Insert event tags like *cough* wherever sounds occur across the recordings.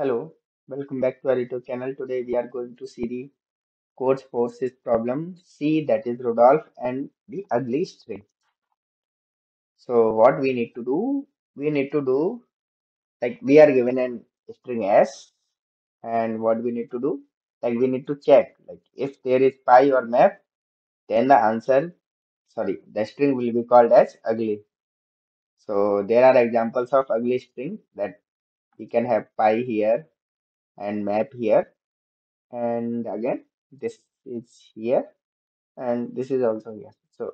Hello, welcome back to our YouTube channel. Today we are going to see the codes forces problem C that is Rudolf and the ugly string. So what we need to do, we need to do like we are given an string S and what we need to do, like we need to check like if there is pie or map, then the answer, sorry, the string will be called as ugly. So there are examples of ugly string that we can have pie here and map here. And again this is here and this is also here. So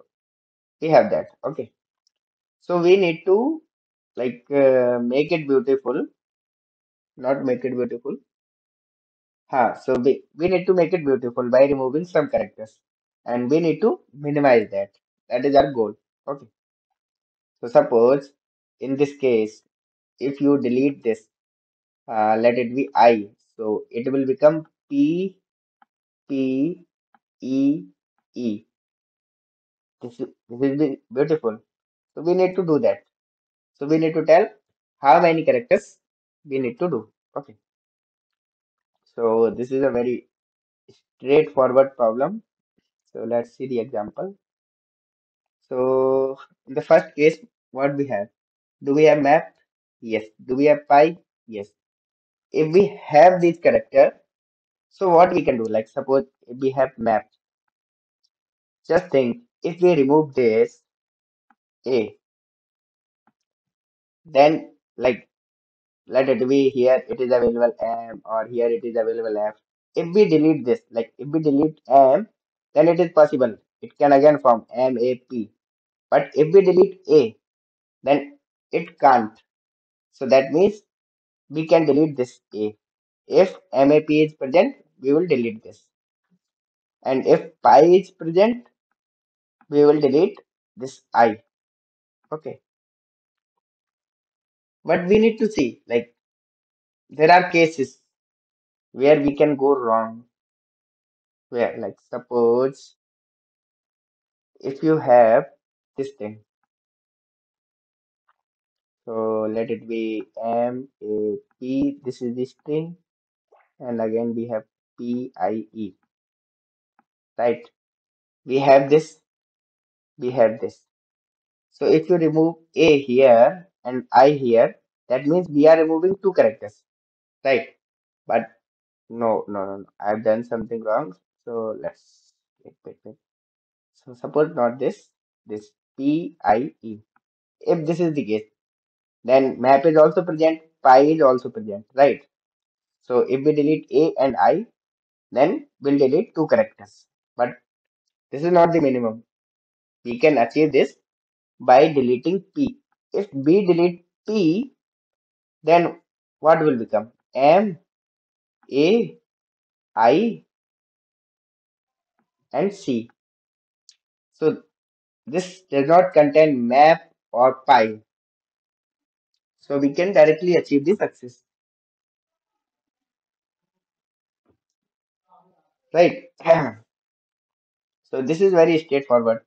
we have that. Okay. So we need to like uh, make it beautiful. Not make it beautiful. Ha so we, we need to make it beautiful by removing some characters. And we need to minimize that. That is our goal. Okay. So suppose in this case if you delete this uh, let it be i so it will become p p e e this is, this is be- beautiful so we need to do that So we need to tell how many characters we need to do. Okay. So this is a very straightforward problem. So let's see the example. So in the first case, what we have? Do we have map? Yes. Do we have pie? Yes. If we have this character, so what we can do? Like suppose if we have map, just think if we remove this A, then like let it be here it is available M or here it is available F. If we delete this, like if we delete M, then it is possible. It can again form MAP. But if we delete A, then it can't. So that means we can delete this A. If MAP is present, we will delete this. And if pie is present, we will delete this I. Okay. But we need to see, like, there are cases where we can go wrong. Where, like, suppose if you have this thing so let it be m a p. This is the string. And again we have p i e. Right. We have this. We have this. So if you remove a here and i here that means we are removing two characters. Right. But no no no, no. i've done something wrong. So let's wait, wait, wait. so suppose not this. This p i e. If this is the case then map is also present pie is also present right? So if we delete a and i then we'll delete two characters. But this is not the minimum. We can achieve this by deleting p. If we delete p then what will become? M a i and c. So this does not contain map or pie so we can directly achieve the success. Right. *clears throat* So this is very straightforward.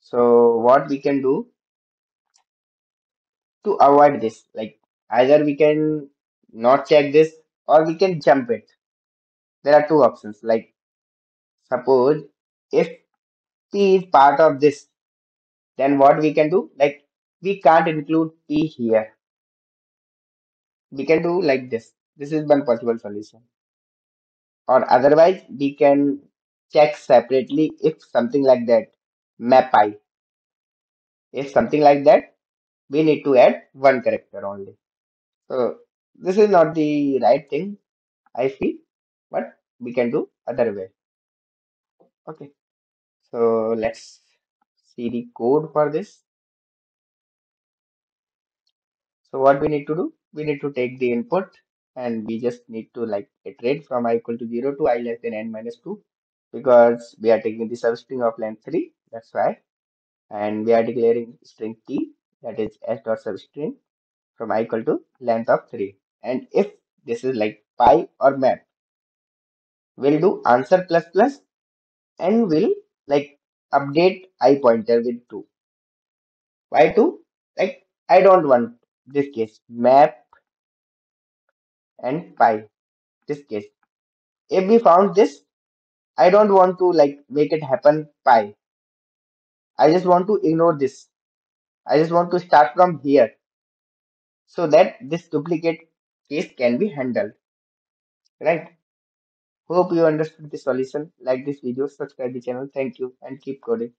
So what we can do to avoid this like either we can not check this or we can jump it. There are two options like suppose if p is part of this then what we can do? Like we can't include p here we can do like this. This is one possible solution. Or otherwise we can check separately if something like that map i if something like that we need to add one character only. So this is not the right thing i feel but we can do other way. Okay. So let's see the code for this. So what we need to do we need to take the input and we just need to like iterate from i equal to 0 to i less than n minus 2 because we are taking the substring of length 3 that's why. And we are declaring string t that is s dot substring from i equal to length of 3 and if this is like pie or map we'll do answer plus plus and we'll like update i pointer with 2 why 2 like i don't want this case. Map and pie, this case. If we found this, I don't want to like make it happen pie. I just want to ignore this. I just want to start from here so that this duplicate case can be handled, right? Hope you understood the solution. Like this video, subscribe the channel. Thank you and keep coding.